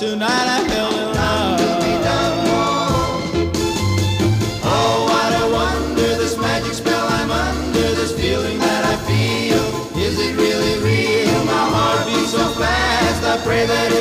Tonight I fell in love. Oh, what a wonder, this magic spell I'm under, this feeling that I feel. Is it really real? My heart beats so fast, I pray that